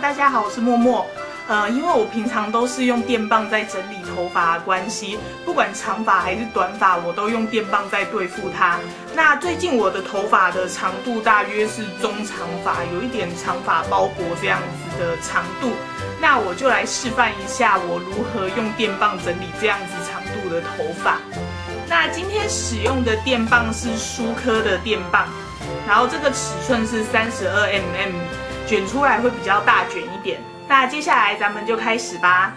大家好，我是默默。呃，因为我平常都是用电棒在整理头发的关系，不管长发还是短发，我都用电棒在对付它。那最近我的头发的长度大约是中长发，有一点长发包裹这样子的长度。那我就来示范一下我如何用电棒整理这样子长度的头发。那今天使用的电棒是舒科的电棒，然后这个尺寸是三十二 mm，卷出来会比较大卷一点。那接下来咱们就开始吧。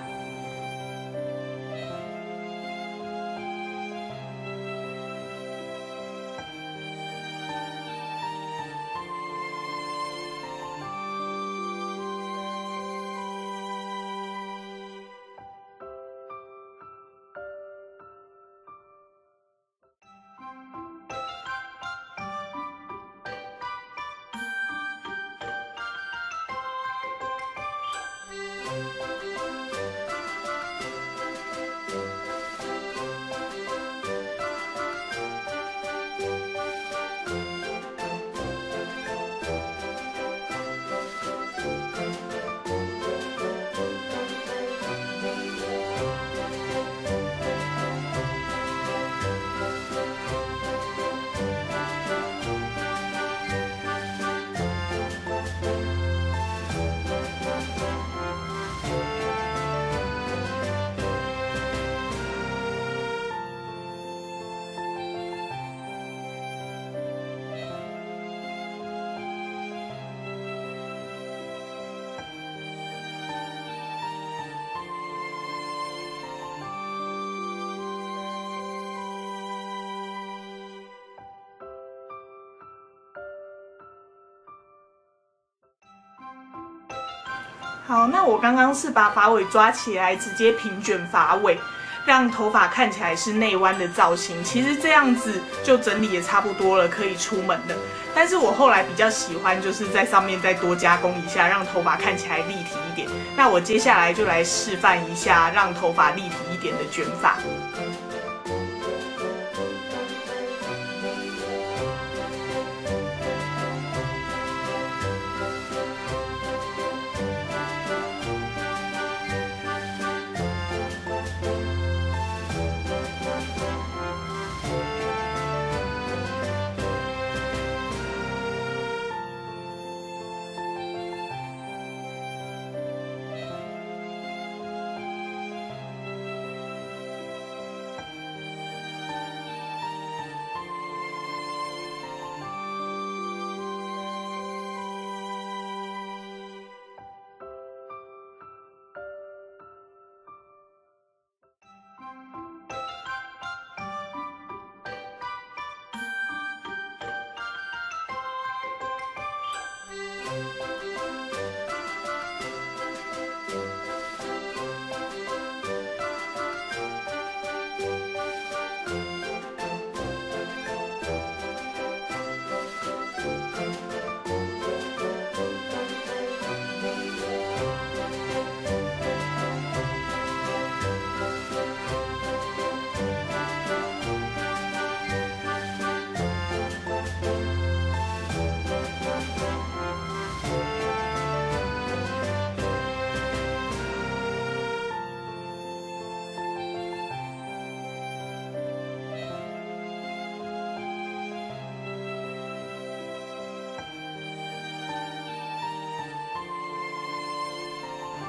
好，那我刚刚是把发尾抓起来，直接平卷发尾，让头发看起来是内弯的造型。其实这样子就整理也差不多了，可以出门的。但是我后来比较喜欢，就是在上面再多加工一下，让头发看起来立体一点。那我接下来就来示范一下，让头发立体一点的卷法。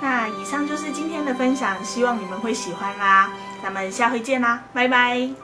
那以上就是今天的分享，希望你们会喜欢啦。咱们下回见啦，拜拜。